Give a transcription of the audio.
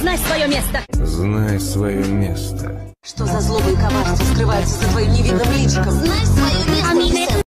Знай свое место. Знай свое место. Что за злоба и коварство скрывается за твоим невинным личиком? Знай